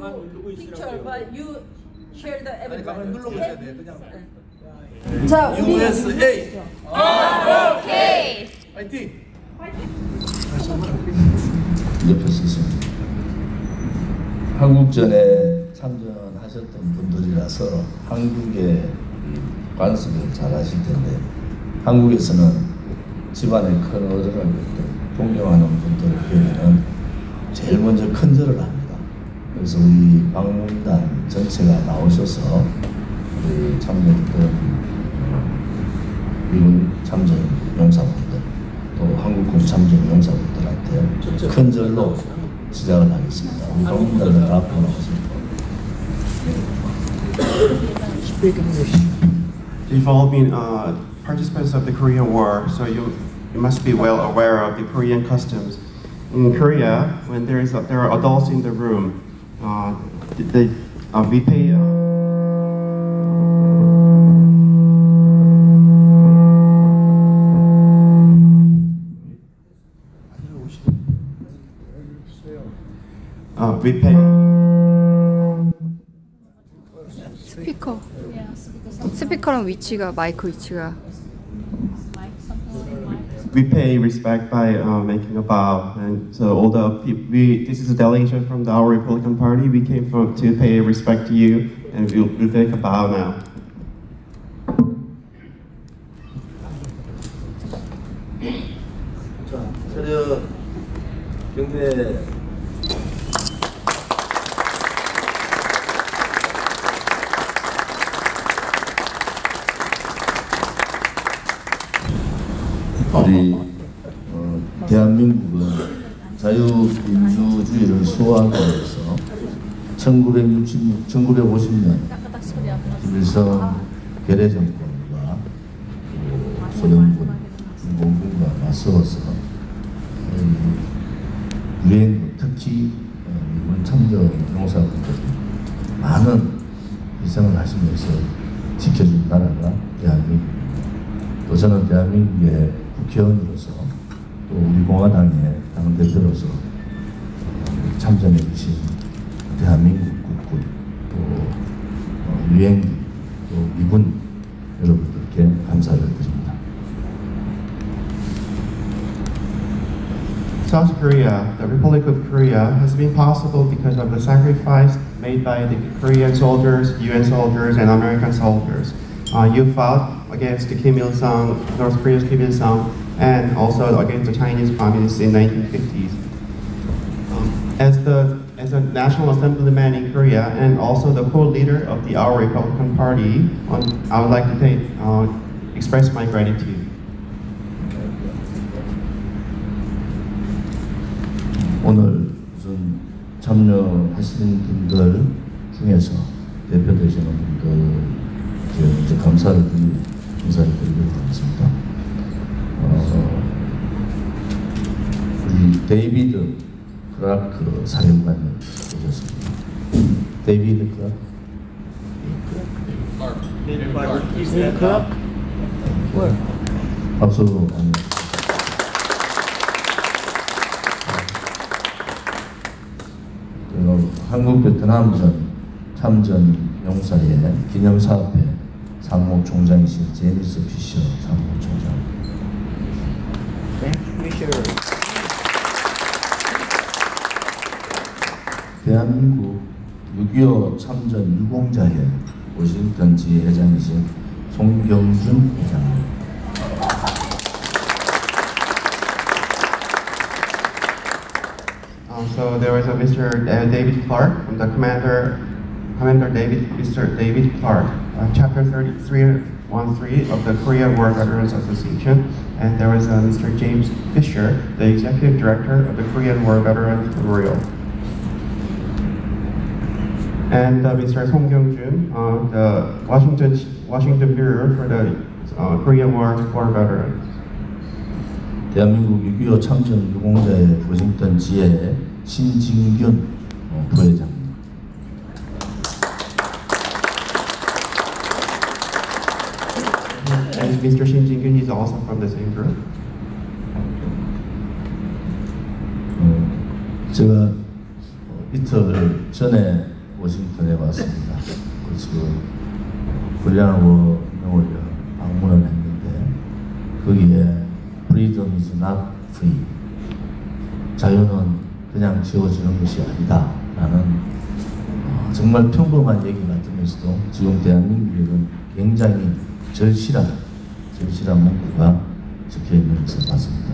가만 누르고 picture, 있으라고요. but you share the 아니 everybody. 가만 눌러보셔야 돼. 그냥. 자, 우리 USA. 파이팅. 옆에서 있습니다. 한국전에 참전하셨던 분들이라서 한국의 관습을 잘 아실 텐데 한국에서는 집안의 큰 어른을 그때 존경하는 분들을 보면은 제일 먼저 큰 절을 합니다. 그래서 우리 방문단 전체가 나오셔서 우리 참전했던 미군 참전 용사분들 또 한국군 참전 용사분들한테 큰 절로 시작을 하겠습니다. 우리 방문단들 앞으로 나오십니다. You've all been uh, participants of the Korean War, so you, you must be well aware of the Korean customs. In Korea, when there is a, there are adults in the room, uh, they, uh, we pay. Uh, uh, we pay. 스피커. 스피커랑 위치가 마이크 위치가 we pay respect by uh, making a bow, and so all the people. We this is a delegation from the, our Republican Party. We came from to pay respect to you, and we'll, we'll take a bow now. 1950년 김일성 괴뢰 정권과 또 소련군, 일본군과 맞서서 유엔 특히 어, 미군 참전 용사분들이 많은 희생을 하시면서 지켜준 나라가 대한민국입니다. 또 저는 대한민국의 국회의원으로서 또 우리 공화당의 당대표로서 어, 참전해 주신 대한민국 유엔 또 미군 여러분들께 감사를 드립니다. South Korea, the Republic of Korea, has been possible because of the sacrifice made by the Korean soldiers, UN soldiers, and American soldiers. Uh, you fought against the Kim Il Sung, North Korea's Kim Il Sung, and also against the Chinese communists in 1950s. Um, as the as a National Assemblyman in Korea and also the co-leader of the our Republican Party, um, I would like to take, uh, express my gratitude. 오늘 우선 참여하시는 분들 중에서 대표되시는 분들께 이제 감사를 드리, 인사를 드리도록 하겠습니다. 어, 우리 데이비드 크라크 사령관님 오셨습니다. 데이비드 크라크. 박수 한번 그리고 한국 베트남전 참전 용사의 기념사업회 상무총장이신 제니스 피셔 상무총장. 대한민국 6.25 참전 유공자회 워싱턴 지회장이신 송경준 회장입니다. Um, so there was a Mr. Da- David Clark from the commander, Commander David, Mr. David Clark, uh, Chapter 3313 of the Korea War Veterans Association, and there was uh, Mr. James Fisher, the Executive Director of the Korean War Veterans Memorial. And uh, Mr. Song Kyung-jun, uh, the Washington Washington Bureau for the uh, Korean War War Veterans. 대한민국 6.25 참전 유공자의 워싱턴 지회 신진균 어, 부회장입니다. And Mr. Shin Jin-gyun, he's also from the same group. 어, 제가 어, 이틀 전에 워싱턴에 왔습니다. 그 지금 불량하고 명월이요 방문을 했는데 거기에 freedom is not free 자유는 그냥 지워지는 것이 아니다 라는 어, 정말 평범한 얘기 같으면서도 지금 대한민국에는 굉장히 절실한 절실한 문구가 적혀 있는 것을 봤습니다.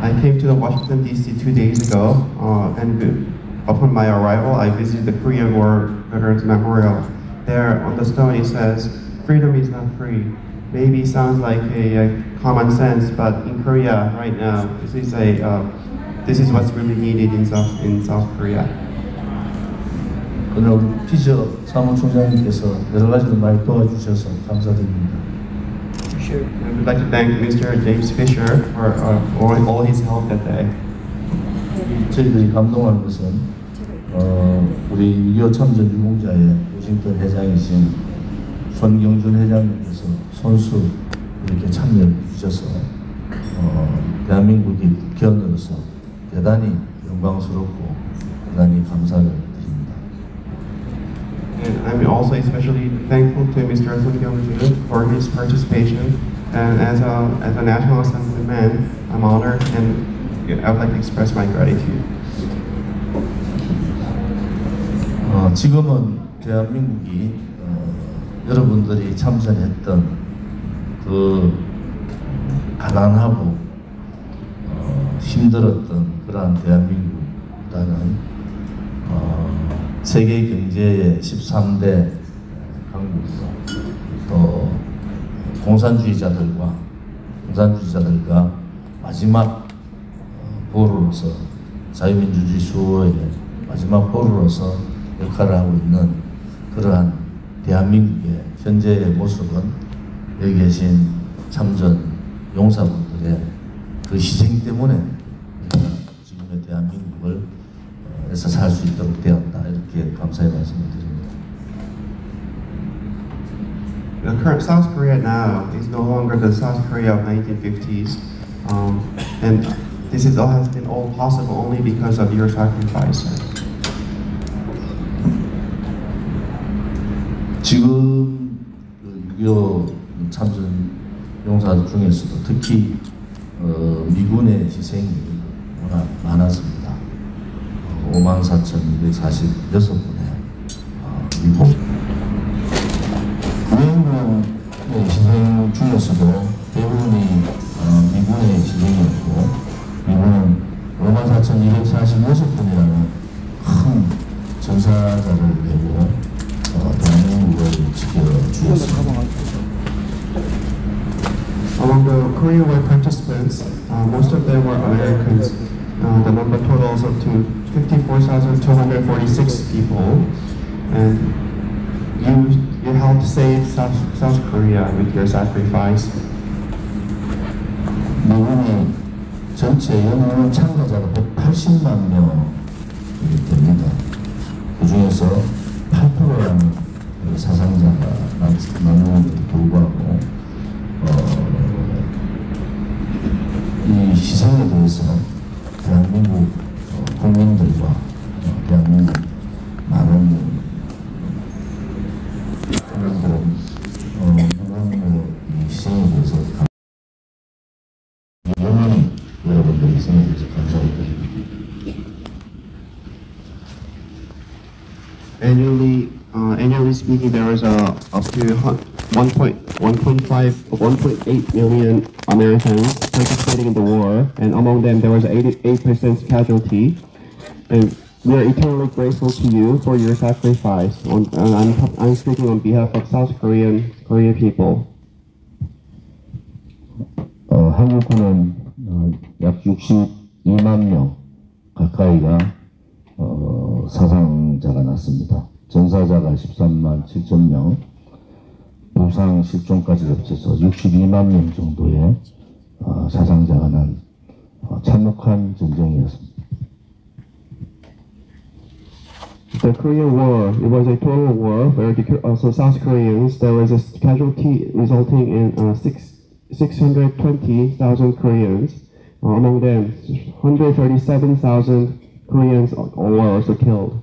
I came to Washington D.C. two days ago, uh, and vi- upon my arrival, I visited the Korean War Veterans Memorial. There on the stone it says, "Freedom is not free." Maybe sounds like a, a common sense, but in Korea right now, this is a uh, this is what's really needed in South in South Korea. 오늘 우리 피저 사무총장님께서 여러 가지로 많이 도와주셔서 감사드립니다. I would like to thank Mr. James Fisher for uh, all, all his help that day. 저희들이 감동한 것은 어, 우리 6.25 참전 유공자의 워싱턴 회장이신 손경준 회장님께서 손수 이렇게 참여해 주셔서 어, 대한민국이 국회의원으로서 대단히 영광스럽고 대단히 감사를. And I'm also especially thankful to Mr. Sun Kyung-jun for his participation. And as a, as a National Assemblyman, I'm honored and I would like to express my gratitude. 어, 지금은 대한민국이 어, 여러분들이 참전했던 그 가난하고 어, 힘들었던 그러한 대한민국보다는 어, 세계 경제의 13대 강국과 또 공산주의자들과 공산주의자들과 마지막 어, 보루로서 자유민주주의 수호의 마지막 보루로서 역할을 하고 있는 그러한 대한민국의 현재의 모습은 여기 계신 참전 용사분들의 그 희생 때문에 지금의 대한민국을 어, 에서 살 수 있도록 되었다 이렇게 감사의 말씀을 드립니다. The current South Korea now is no longer the South Korea of 1950s. Um, and this is all has been all possible only because of your sacrifice. 지금 그6.25 참전 용사들 중에서도 특히 어, 미군의 희생이 워낙 많았습니다. 어, 54,246분의 어, 미군 구행군의 희생 중에서도 대부분이 어, 미군의 희생이었고 미군은 54,246분이라는 큰 전사자를 내고 어, 대한민국을 지켜주었습니다. Korean War participants, uh, most of them were Americans. Uh, the number totals up to 54,246 people. And you, you helped save South, South Korea with your sacrifice. 미군이 전체 연합 참가자가 180만 명이 됩니다. 그 중에서 8%라는 사상자가 남는데도 불구하고 어, 이 희생에 대해서 대한민국 Annually, uh, annually speaking, there is a up to 1.1.5 1.8 million Americans participating in the war, and among them there was 88% casualty. And we are eternally grateful to you for your sacrifice. On, I'm, I'm speaking on behalf of South Korean Korean people. 어, 한국군은 어, 약 62만 명 가까이가 어, 사상자가 났습니다. 전사자가 13만 7천 명, 부상 실종까지 합쳐서 62만 명 정도의 어, 사상자가 난 어, 참혹한 전쟁이었습니다. The Korean War, it was a total war where the, uh, so South Koreans, there was a casualty resulting in uh, six, 620,000 Koreans. Uh, among them, 137,000 Koreans were also killed.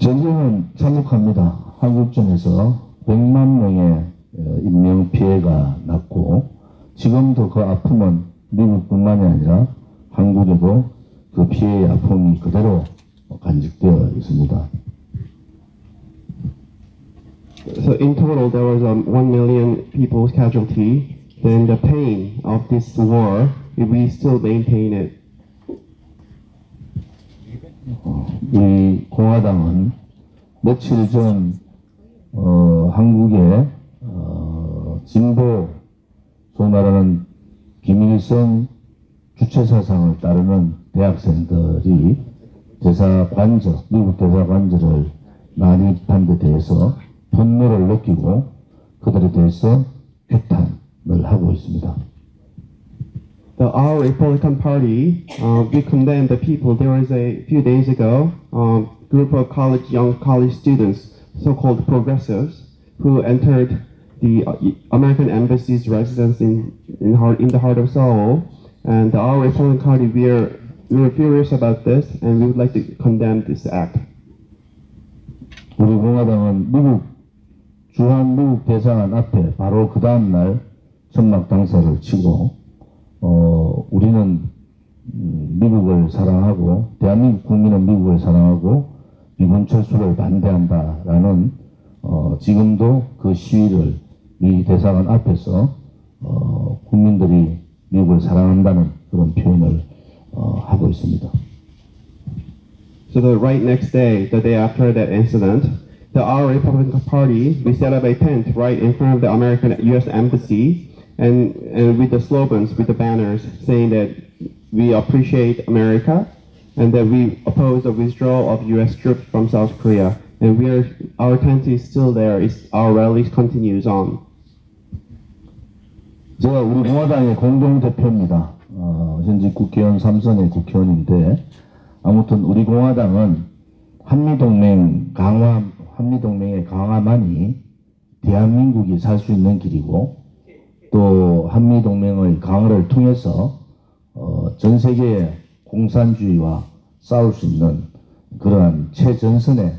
전쟁은 참혹합니다. 한국전에서 100만 명의 어, 인명 피해가 났고 지금도 그 아픔은 미국뿐만이 아니라 한국에도 그 피해의 아픔이 그대로 간직되어 있습니다. So in total, there was um, 1 million people's casualty. Then the pain of this war, we still maintain it. 이 공화당은 며칠 전 어, 한국의 어, 진보 소위 말하는 김일성 주체사상을 따르는 대학생들이 대사관저 미국 대사관저를 난입한 데 대해서 분노를 느끼고 그들에 대해서 규탄을 하고 있습니다. The our Republican Party, uh, we condemned the people. There was a few days ago, um, group of college young college students, so-called progressives, who entered the uh, American embassy's residence in in, heart, in the heart of Seoul. And our Republican Party, we are we were furious about this, and we would like to condemn this act. 우리 공화당은 미국 주한 미국 대사관 앞에 바로 그 다음 날 천막 당사를 치고 어 우리는 음, 미국을 사랑하고 대한민국 국민은 미국을 사랑하고 미군 철수를 반대한다라는 어 지금도 그 시위를 미 대사관 앞에서 어 국민들이 미국을 사랑한다는 그런 표현을 어 하고 있습니다. So the right next day, the day after that incident, the our Republican Party we set up a tent right in front of the American U.S. Embassy, and, and with the slogans, with the banners saying that we appreciate America, and that we oppose the withdrawal of U.S. troops from South Korea. And we are our tent is still there. It's, our rally continues on. 제가 우리 공화당의 공동대표입니다. 어, 현직 국회의원 3선의 국회의원인데 아무튼 우리 공화당은 한미동맹 강화, 한미동맹의 강화만이 대한민국이 살 수 있는 길이고 또 한미동맹의 강화를 통해서 어, 전 세계의 공산주의와 싸울 수 있는 그러한 최전선에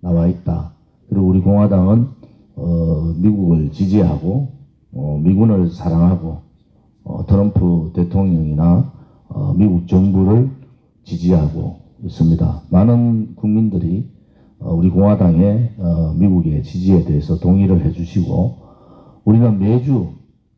나와 있다. 그리고 우리 공화당은 어, 미국을 지지하고 어, 미군을 사랑하고 어, 트럼프 대통령이나 어, 미국 정부를 지지하고 있습니다. 많은 국민들이 어, 우리 공화당의 어, 미국의 지지에 대해서 동의를 해주시고 우리는 매주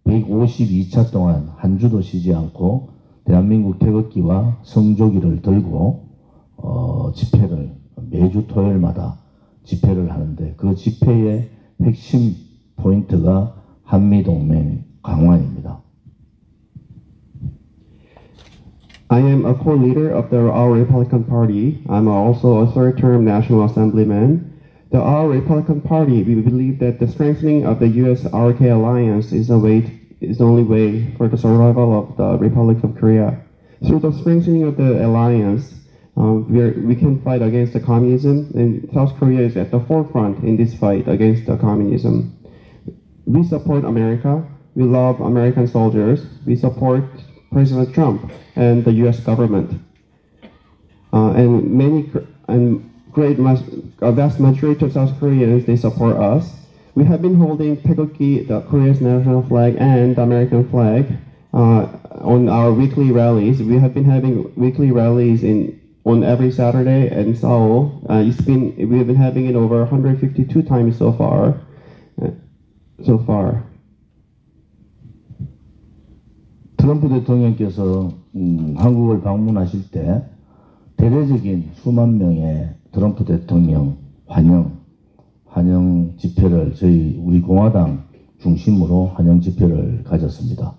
152차 동안 한 주도 쉬지 않고 대한민국 태극기와 성조기를 들고 어, 집회를 매주 토요일마다 집회를 하는데 그 집회의 핵심 포인트가 한미동맹 강화입니다. I am a co-leader of the Our Republican Party. I'm also a third-term National Assemblyman. The Our Republican Party, we believe that the strengthening of the U.S.-RK alliance is the way, is the only way for the survival of the Republic of Korea. Through the strengthening of the alliance, um, we, are, we can fight against the communism, and South Korea is at the forefront in this fight against the communism. We support America. We love American soldiers. We support President Trump and the U.S. government. Uh, and many and great a vast majority of South Koreans they support us. We have been holding Taegeuk, the Korea's national flag, and the American flag uh, on our weekly rallies. We have been having weekly rallies in on every Saturday in Seoul. Uh, it's been we have been having it over 152 times so far. Uh, so far. 트럼프 대통령께서 음, 한국을 방문하실 때 대대적인 수만 명의 트럼프 대통령 환영 환영 집회를 저희 우리 공화당 중심으로 환영 집회를 가졌습니다.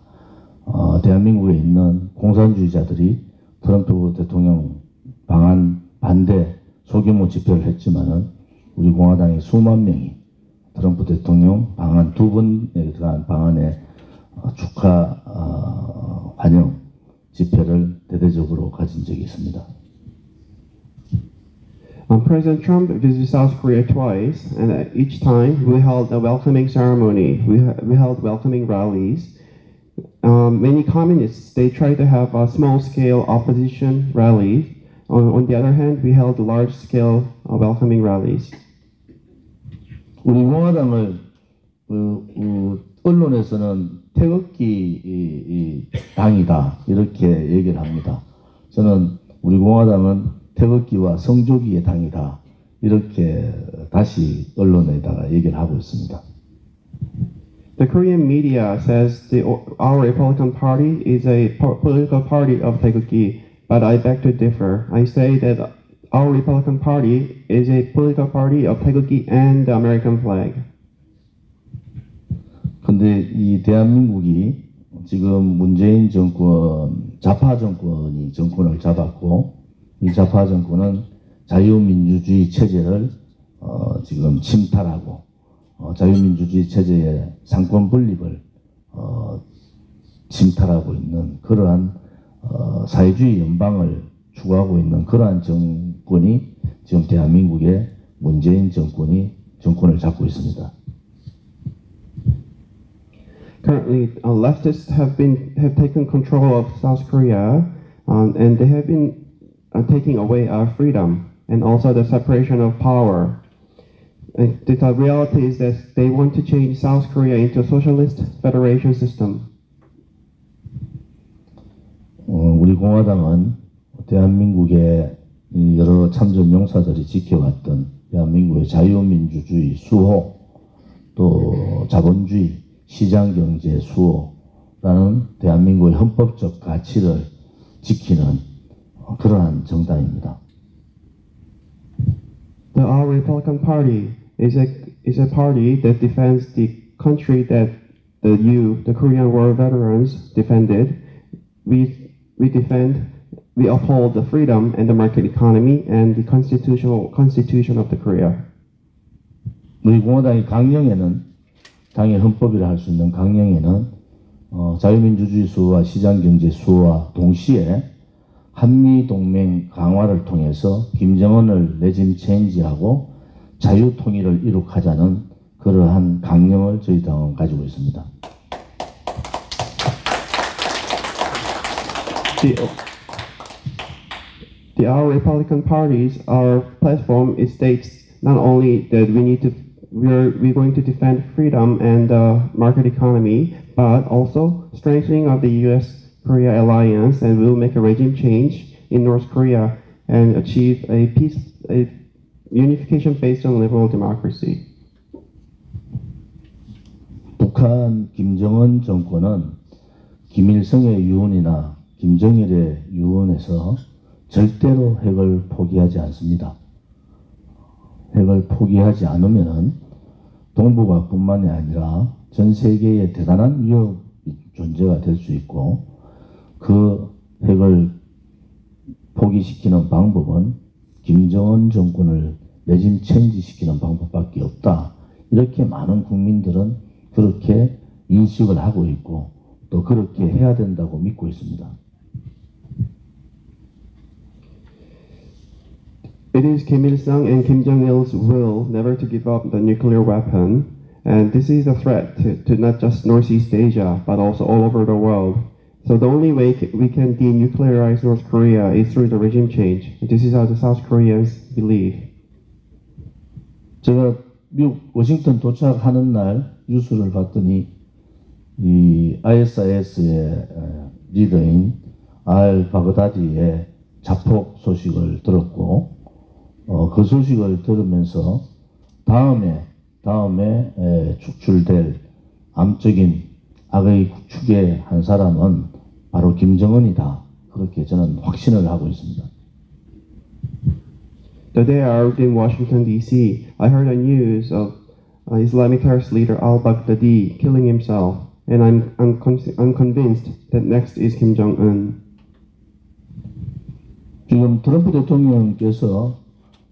어, 대한민국에 있는 공산주의자들이 트럼프 대통령 방한 반대 소규모 집회를 했지만은 우리 공화당의 수만 명이 트럼프 대통령 방한 두 번에 들어간 방안에 어, 축하 어, 환영 집회를 대대적으로 가진 적이 있습니다. Um, President Trump visited South Korea twice, and uh, each time we held a welcoming ceremony. We, ha- we held welcoming rallies. um, many communists they try to have a small-scale opposition rallies. On, on the other hand, we held large-scale uh, welcoming rallies. 우리 공화당을 그, 그 언론에서는 태극기 당이다 이렇게 얘기를 합니다. 저는 우리 공화당은 태극기와 성조기의 당이다 이렇게 다시 언론에다가 얘기를 하고 있습니다. The Korean media says the, our Republican Party is a po- political party of Taegukgi, but I beg to differ. I say that our Republican Party is a political party of Taegukgi and the American flag. 근데 이 대한민국이 지금 문재인 정권, 좌파 정권이 정권을 잡았고, 이 좌파 정권은 자유민주주의 체제를 어, 지금 침탈하고, 어, 자유민주주의 체제의 상권 분립을 어, 침탈하고 있는 그러한 어, 사회주의 연방을 추구하고 있는 그러한 정권이 지금 대한민국의 문재인 정권이 정권을 잡고 있습니다. Currently, uh, leftists have been have taken control of South Korea, um, and they have been uh, taking away our freedom and also the separation of power. And the the reality is that they want to change South Korea into a socialist federation system. 어, 우리 공화당은 대한민국의 이 여러 참전 용사들이 지켜왔던 대한민국의 자유민주주의 수호 또 자본주의 시장경제 수호라는 대한민국의 헌법적 가치를 지키는 어, 그러한 정당입니다. The Our Republican Party is a is a party that defends the country that the you, the Korean War veterans, defended. We we defend, we uphold the freedom and the market economy and the constitutional constitution of the Korea. 우리 공화당의 강령에는 당의 헌법이라 할 수 있는 강령에는 어, 자유민주주의 수호와 시장경제 수호와 동시에 한미동맹 강화를 통해서 김정은을 레짐 체인지하고 자유통일을 이룩하자는 그러한 강령을 저희 당은 가지고 있습니다. The, the Our Republican Party's our platform states not only that we need to we're we're going to defend freedom and uh, market economy, but also strengthening of the U.S. Korea alliance, and we'll make a regime change in North Korea and achieve a peace a unification based on liberal democracy. 북한 김정은 정권은 김일성의 유언이나 김정일의 유언에서 절대로 핵을 포기하지 않습니다. 핵을 포기하지 않으면은 동북아뿐만이 아니라 전 세계에 대단한 위협 존재가 될 수 있고 그 핵을 포기시키는 방법은 김정은 정권을 레짐 체인지시키는 방법밖에 없다. 이렇게 많은 국민들은 그렇게 인식을 하고 있고 또 그렇게 해야 된다고 믿고 있습니다. It is Kim Il sung and Kim Jong il's will never to give up the nuclear weapon, and this is a threat to, to not just Northeast Asia, but also all over the world. So the only way ca- we can denuclearize North Korea is through the regime change. This is how the South Koreans believe. 제가 미국 워싱턴 도착하는 날 뉴스를 봤더니 이 ISIS의 리더인 알 바그다디의 자폭 소식을 들었고 어, 그 소식을 들으면서 다음에 다음에 에, 축출될 암적인 악의 축의 한 사람은 바로 김정은이다 그렇게 저는 확신을 하고 있습니다. The day I arrived in Washington, D.C., I heard the news of uh, Islamic terrorist leader al Baghdadi killing himself, and I'm, I'm, I'm convinced that next is Kim Jong un. 지금 트럼프 대통령께서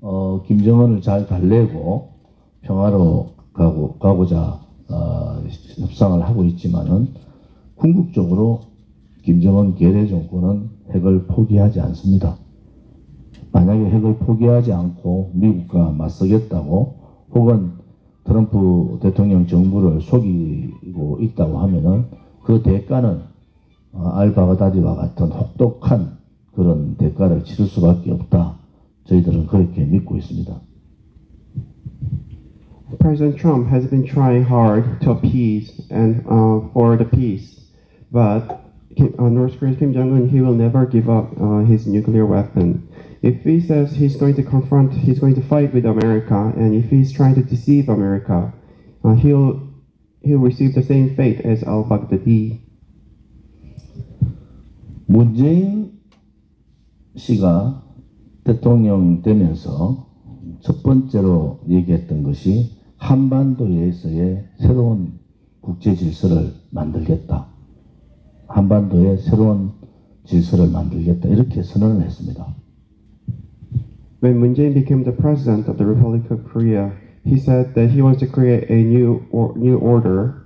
어, 김정은을 잘 달래고 평화로 가고 가고자 어, 협상을 하고 있지만은 궁극적으로 김정은 계례 정권은 핵을 포기하지 않습니다. 만약에 핵을 포기하지 않고 미국과 맞서겠다고 혹은 트럼프 대통령 정부를 속이고 있다고 하면은 그 대가는 어, 알바가다디와 같은 혹독한 그런 대가를 치를 수밖에 없다. 저희들은 그렇게 믿고 있습니다. President Trump has been trying hard to appease and uh, for the peace, but Kim, uh, North Korea's Kim Jong Un he will never give up uh, his nuclear weapon. If he says he's going to confront, he's going to fight with America, and if he's trying to deceive America, uh, he'll he'll receive the same fate as al-Baghdadi. 문재인 씨가 대통령 되면서 첫 번째로 얘기했던 것이 한반도에서의 새로운 국제 질서를 만들겠다. 한반도의 새로운 질서를 만들겠다. 이렇게 선언을 했습니다. When Moon Jae-in became the president of the Republic of Korea, he said that he wants to create a new or, new order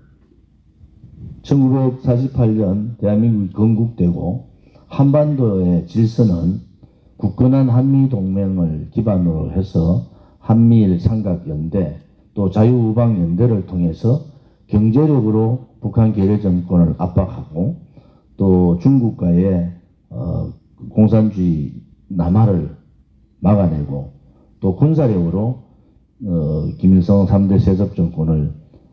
1948년 대한민국이 건국되고 한반도의 질서는 굳건한 한미 동맹을 기반으로 해서 한미일 삼각연대 또 자유우방연대를 통해서 경제력으로 북한 괴뢰 정권을 압박하고 또 중국과의 어, 공산주의 남하를 막아내고 또 군사력으로 어, 김일성 3대 세습 정권을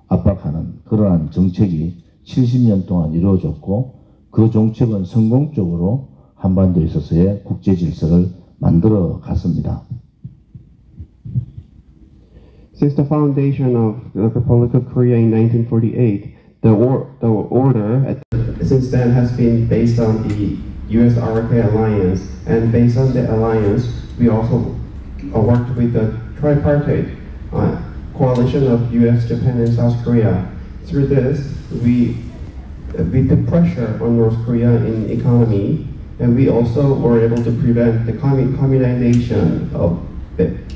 압박하는 그러한 정책이 70년 동안 이루어졌고 그 정책은 성공적으로 한반도에 있어서의 국제 질서를 만들어 갔습니다. Since the foundation of the Republic of Korea in 1948, the, or, the order at since then has been based on the U.S.-RK alliance, and based on the alliance, we also uh, worked with the tripartite uh, coalition of U.S., Japan, and South Korea. Through this, we uh, we put pressure on North Korea in economy, and we also were able to prevent the commun- communization of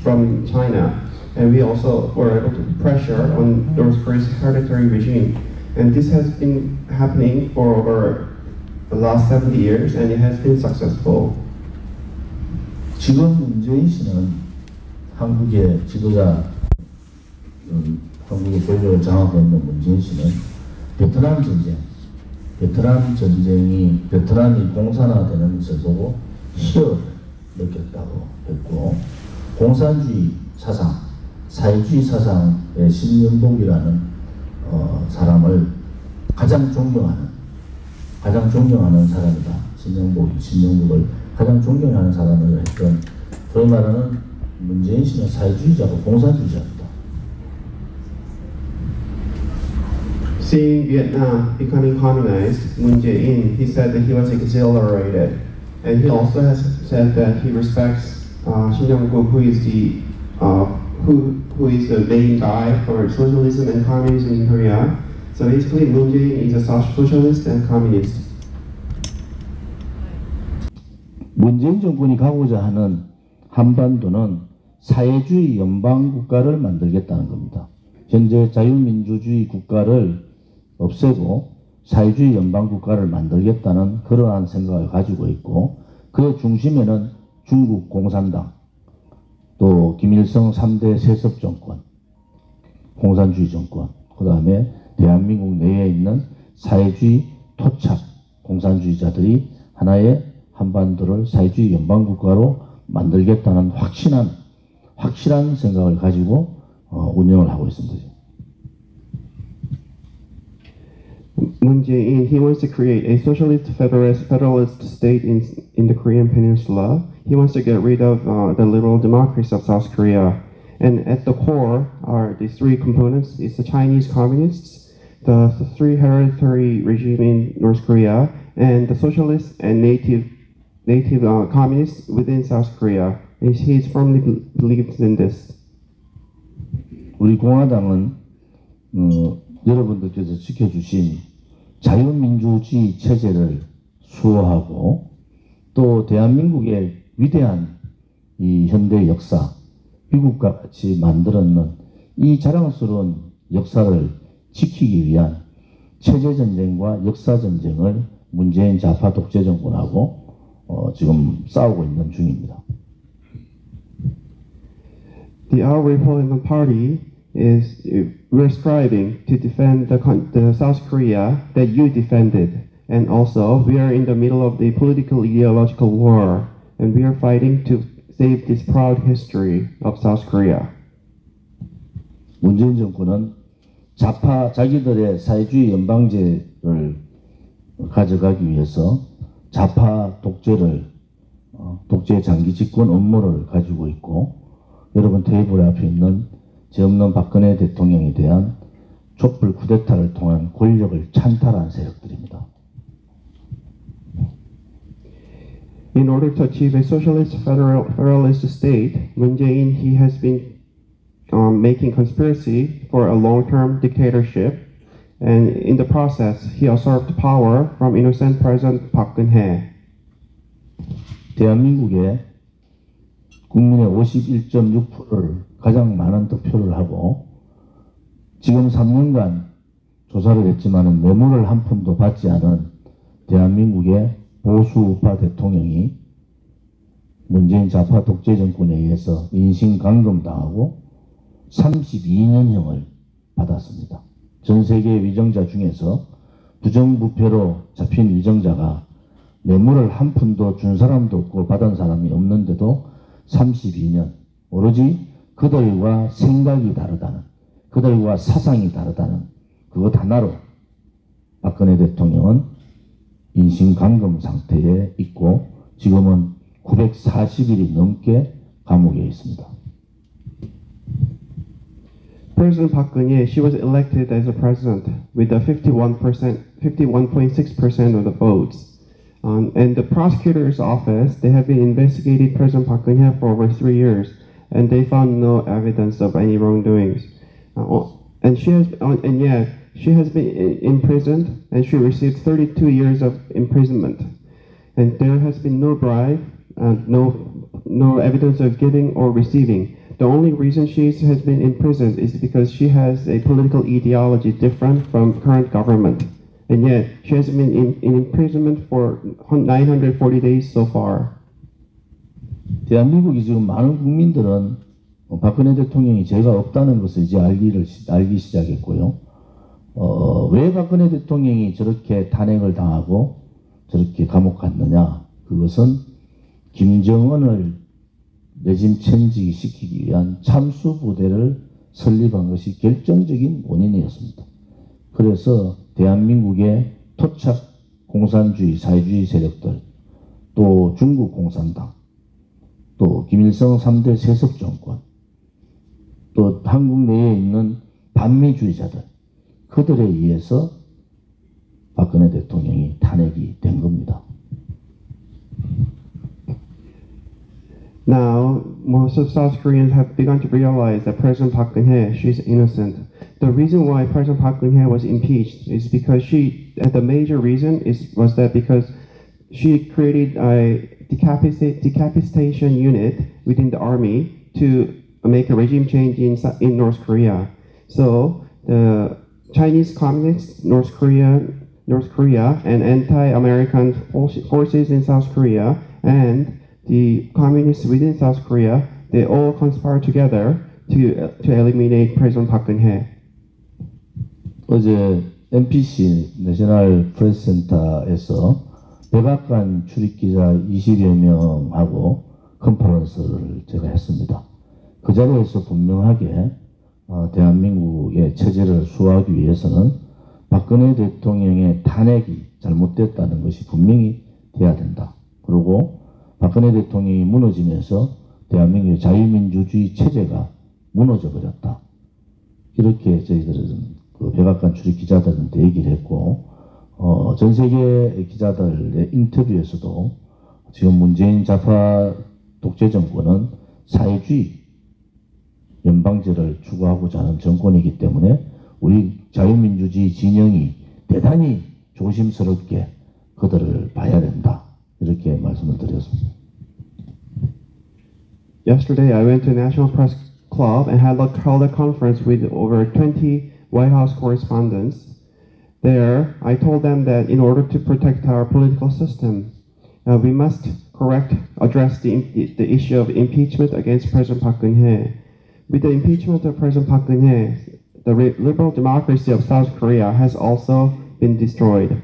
from China and we also were able to put pressure on North Korea's hereditary regime. And this has been happening for over the last 70 years, and it has been successful. 지금 문재인 씨는 한국의 지도자, 음, 한국의 권력을 장악하고 있는 문재인 씨는 베트남 전쟁, 베트남 전쟁이 베트남이 공산화되는 것을 보고 희열을 느꼈다고 했고 공산주의 사상, 사회주의 사상의 신윤복이라는 어, 사람을 가장 존경하는 가장 존경하는 사람이다. 신영복, 신영복을 가장 존경하는 사람을 했던 소위 말하는 문재인 씨는 사회주의자고 공산주의자입니다. Seeing Vietnam becoming communized, Moon Jae-in, he said that he was exhilarated. And he also has said that he respects uh, Shin Young-guk, who is the uh, who, who is the main guy for socialism and communism in Korea. So basically, Moon Jae-in is a soc- socialist and communist. 문재인 정권이 가고자 하는 한반도는 사회주의 연방 국가를 만들겠다는 겁니다. 현재 자유민주주의 국가를 없애고 사회주의 연방 국가를 만들겠다는 그러한 생각을 가지고 있고 그 중심에는 중국 공산당 또 김일성 3대 세습 정권 공산주의 정권 그 다음에 대한민국 내에 있는 사회주의 토착 공산주의자들이 하나의 한반도를 사회주의 연방국가로 만들겠다는 확신한 확실한 생각을 가지고 어, 운영을 하고 있습니다. Moon Jae-in, he wants to create a socialist federalist, federalist state in, in the Korean Peninsula. He wants to get rid of uh, the liberal democracy of South Korea. And at the core are these three components. It's the Chinese communists, the, the three hereditary regime in North Korea, and the socialists and native native uh, communists within South Korea. And he firmly bel- believes in this. 우리 공화당은 어, 여러분들께서 지켜주신 자유민주주의 체제를 수호하고 또 대한민국의 위대한 이 현대 역사, 미국과 같이 만들었는 이 자랑스러운 역사를 지키기 위한 체제 전쟁과 역사 전쟁을 문재인 좌파 독재 정권하고 어, 지금 싸우고 있는 중입니다. The our Republican Party is uh, we're striving to defend the, the South Korea that you defended And also, we are in the middle of the political ideological war, and we are fighting to save this proud history of South Korea. 문재인 정권은 좌파 자기들의 사회주의 연방제를 가져가기 위해서 좌파 독재를 어, 독재 장기 집권 업무를 가지고 있고 여러분 테이블 앞에 있는 죄 없는 박근혜 대통령에 대한 촛불 쿠데타를 통한 권력을 찬탈한 세력들입니다. In order to achieve a socialist federal, federalist state, Moon Jae-in he has been um, making conspiracy for a long-term dictatorship, and in the process, he usurped power from innocent President Park Geun-hye. 대한민국의 국민의 51.6%를 가장 많은 득표를 하고 지금 3년간 조사를 했지만은 뇌물을 한 푼도 받지 않은 대한민국의 보수 우파 대통령이 문재인 좌파 독재 정권에 의해서 인신 감금당하고 32년형을 받았습니다. 전 세계 위정자 중에서 부정부패로 잡힌 위정자가 뇌물을 한 푼도 준 사람도 없고 받은 사람이 없는데도 32년 오로지 그들과 생각이 다르다는 그들과 사상이 다르다는 그것 하나로 박근혜 대통령은 인신감금 상태에 있고 지금은 940일이 넘게 감옥에 있습니다. President Park Geun-hye, she was elected as a president with a 51%, 51.6% of the votes. Um, and the prosecutor's office, they have been investigating President Park Geun-hye for over three years, and they found no evidence of any wrongdoings. Uh, and she has, uh, and yet she has been imprisoned, and she received 32 years of imprisonment. And there has been no bribe, and no, no evidence of giving or receiving. The only reason she has been imprisoned is because she has a political ideology different from current government. And yet, she has been in, in imprisonment for 940 days so far. 대한민국이 지금 많은 국민들은 어, 박근혜 대통령이 죄가 없다는 것을 이제 알기를 시- 알기 시작했고요. 어, 왜 박근혜 대통령이 저렇게 탄핵을 당하고 저렇게 감옥 갔느냐? 그것은 김정은을 레짐 체인지 시키기 위한 참수 부대를 설립한 것이 결정적인 원인이었습니다. 그래서 대한민국의 토착 공산주의 사회주의 세력들 또 중국 공산당 또 김일성 3대 세습 정권, 또 한국 내에 있는 반미주의자들, 그들에 의해서 박근혜 대통령이 탄핵이 된 겁니다. Now, most of South Koreans have begun to realize that President Park Geun-hye, she's innocent. The reason why President Park Geun-hye was impeached is because she, the major reason is was that because she created a decapita- decapitation unit within the army to make a regime change in, Sa- in North Korea. So the Chinese Communist North Korea, North Korea, and anti-American force- forces in South Korea, and the communists within South Korea, they all conspire together to to eliminate President Park Geun-hye. 어제 NPC 내셔널 프레스 센터에서 백악관 출입기자 20여 명하고 컨퍼런스를 제가 했습니다. 그 자리에서 분명하게 어, 대한민국의 체제를 수호하기 위해서는 박근혜 대통령의 탄핵이 잘못됐다는 것이 분명히 돼야 된다. 그리고 박근혜 대통령이 무너지면서 대한민국의 자유민주주의 체제가 무너져 버렸다. 이렇게 저희들은 그 백악관 출입 기자들한테 얘기를 했고 어, 전 세계 기자들의 인터뷰에서도 지금 문재인 좌파 독재 정권은 사회주의 연방제를 추구하고자 하는 정권이기 때문에 우리 자유민주주의 진영이 대단히 조심스럽게 그들을 봐야 된다 이렇게 말씀을 드렸습니다. Yesterday, I went to National Press Club and held a conference with over 20 White House correspondents. There, I told them that in order to protect our political system, uh, we must correct, address the, the issue of impeachment against President Park Geun-hye. With the impeachment of President Park Geun-hye, the liberal democracy of South Korea has also been destroyed.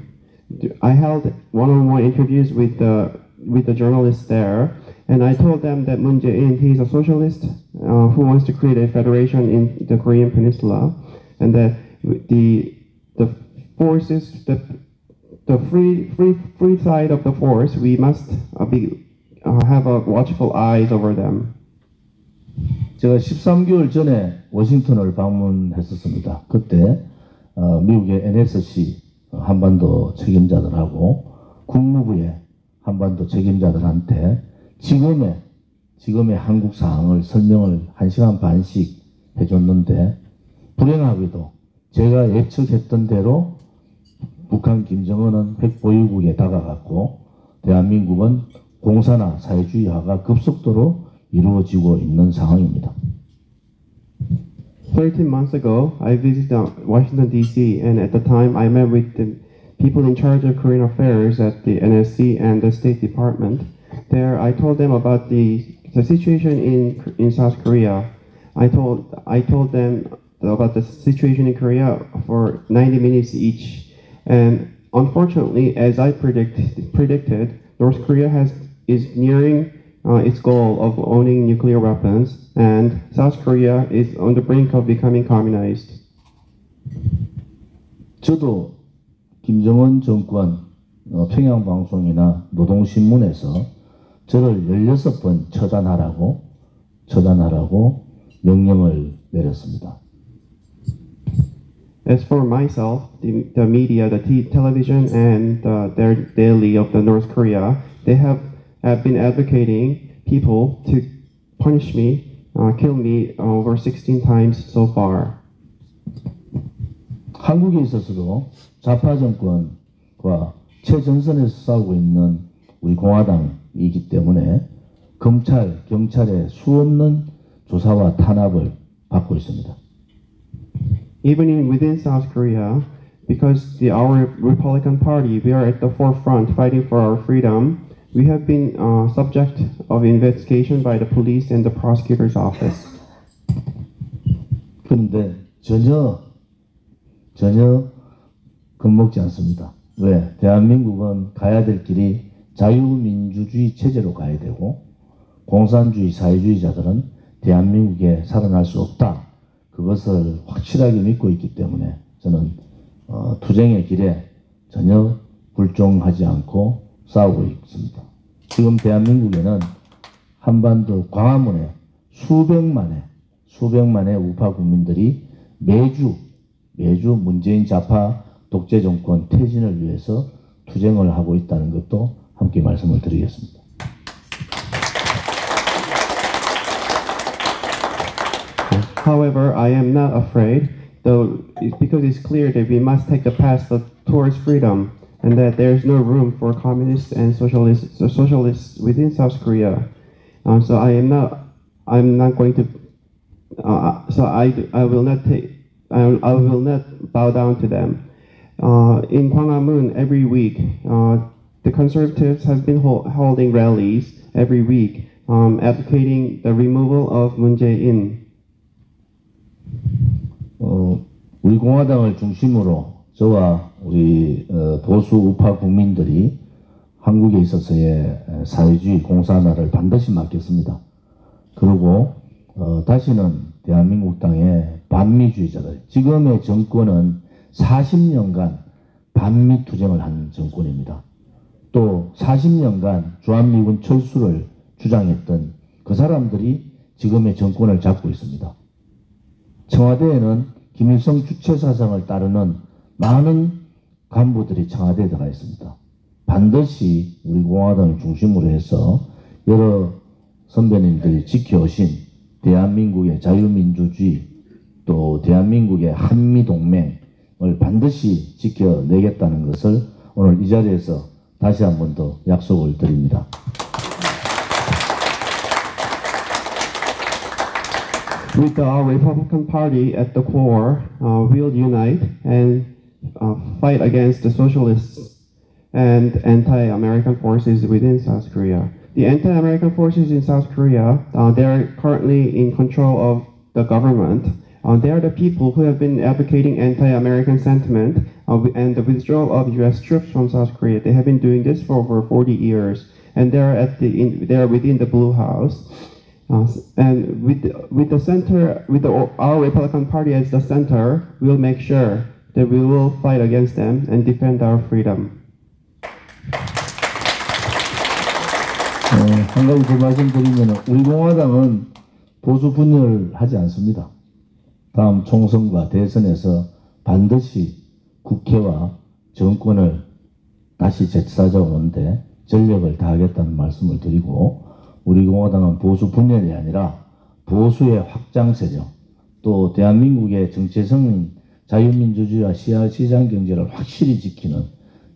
I held one-on-one interviews with the with the journalists there, and I told them that Moon Jae-in he's a socialist uh, who wants to create a federation in the Korean Peninsula, and that the the forces the the free free free side of the force we must uh, be uh, have a watchful eyes over them. 제가 13개월 전에 워싱턴을 방문했었습니다. 그때 어, 미국의 NSC 한반도 책임자들하고 국무부의 한반도 책임자들한테 지금의 지금의 한국 상황을 설명을 한 시간 반씩 해줬는데 불행하게도 제가 예측했던 대로 북한 김정은은 핵보유국에 다가갔고 대한민국은 공산화 사회주의화가 급속도로 이루어지고 있는 상황입니다. 13 months ago, I visited uh, Washington, D.C., and at the time I met with the people in charge of Korean affairs at the NSC and the State Department. There, I told them about the, the situation in, in South Korea. I told, I told them about the situation in Korea for 90 minutes each. And unfortunately, as I predict, predicted, North Korea has, is nearing uh, its goal of owning nuclear weapons, and South Korea is on the brink of becoming communized. 저도 김정은 정권 어, 평양 방송이나 노동신문에서 저를 16번 처단하라고 처단하라고 명령을 내렸습니다. As for myself, the, the media, the t- television, and uh, their daily of the North Korea, they have, have been advocating people to punish me, uh, kill me over 16 times so far. 한국에 있어서도 좌파 정권과 최전선에서 싸우고 있는 우리 공화당이기 때문에 검찰, 경찰의 수없는 조사와 탄압을 받고 있습니다. Even in within South Korea, because the our Republican Party, we are at the forefront fighting for our freedom. We have been uh, subject of investigation by the police and the prosecutor's office. 그런데 전혀 전혀 겁먹지 않습니다. 왜? 대한민국은 가야 될 길이 자유민주주의 체제로 가야 되고 공산주의 사회주의자들은 대한민국에 살아날 수 없다. 그것을 확실하게 믿고 있기 때문에 저는 어, 투쟁의 길에 전혀 불종하지 않고 싸우고 있습니다. 지금 대한민국에는 한반도 광화문에 수백만의 수백만의 우파 국민들이 매주 매주 문재인 좌파 독재 정권 퇴진을 위해서 투쟁을 하고 있다는 것도 함께 말씀을 드리겠습니다. However, I am not afraid, though, because it's clear that we must take the path towards freedom, and that there is no room for communists and socialists, so socialists within South Korea. Um, so I am not, I'm not going to, uh, so I, I will not take, I, I will not bow down to them. Uh, in Gwanghwamun, every week, uh, the conservatives have been hol- holding rallies every week, um, advocating the removal of Moon Jae-in. 어, 우리 공화당을 중심으로 저와 우리 어, 보수 우파 국민들이 한국에 있어서의 에, 사회주의 공산화를 반드시 막겠습니다. 그리고 어, 다시는 대한민국 땅의 반미주의자들 지금의 정권은 40년간 반미 투쟁을 한 정권입니다. 또 40년간 주한미군 철수를 주장했던 그 사람들이 지금의 정권을 잡고 있습니다. 청와대에는 김일성 주체 사상을 따르는 많은 간부들이 청와대에 들어가 있습니다. 반드시 우리 공화당을 중심으로 해서 여러 선배님들이 지켜오신 대한민국의 자유민주주의 또 대한민국의 한미동맹을 반드시 지켜내겠다는 것을 오늘 이 자리에서 다시 한 번 더 약속을 드립니다. With our Republican Party at the core, uh, we'll unite and uh, fight against the socialists and anti-American forces within South Korea. The anti-American forces in South Korea, uh, they are currently in control of the government. Uh, they are the people who have been advocating anti-American sentiment uh, and the withdrawal of U.S. troops from South Korea. They have been doing this for over 40 years, and they're at the in, they're within the Blue House. Uh, and with with the center, with the, our Republican Party as the center, we'll make sure that we will fight against them and defend our freedom. 어, 한 가지 더 말씀드리면 우리 공화당은 보수 분열하지 않습니다. 다음 총선과 대선에서 반드시 국회와 정권을 다시 재찾아오는데 전력을 다하겠다는 말씀을 드리고 우리 공화당은 보수 분열이 아니라 보수의 확장 세력 또 대한민국의 정체성인 자유민주주의와 시장 경제를 확실히 지키는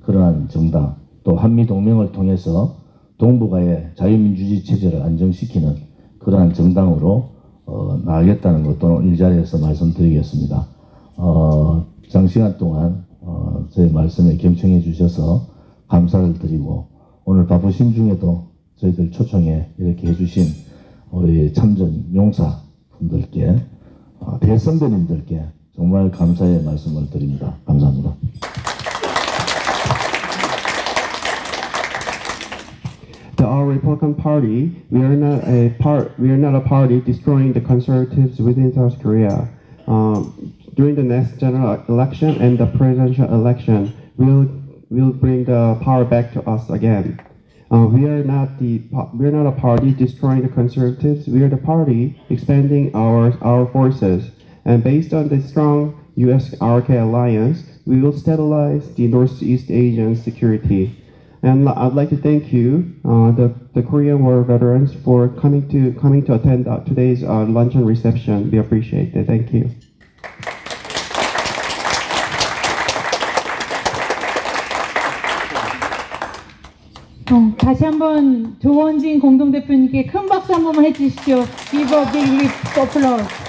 그러한 정당 또 한미 동맹을 통해서 동북아의 자유민주주의 체제를 안정시키는 그러한 정당으로 어, 나가겠다는 것도 이 자리에서 말씀드리겠습니다. 어, 장시간 동안 어, 저희 말씀에 경청해 주셔서 감사를 드리고 오늘 바쁘신 중에도 저희들 초청에 이렇게 해주신 우리 참전 용사 분들께 어, 대선배님들께 정말 감사의 말씀을 드립니다. 감사합니다. Um, again. Uh, we are not the we are not a party destroying the conservatives. We are the party expanding our our forces, and based on the strong U.S.-RK alliance, we will stabilize the Northeast Asian security. And I'd like to thank you, uh, the, the Korean War veterans, for coming to coming to attend uh, today's uh, luncheon reception. We appreciate it. Thank you. 어, 다시 한번 조원진 공동대표님께 큰 박수 한 번만. Give a big applause.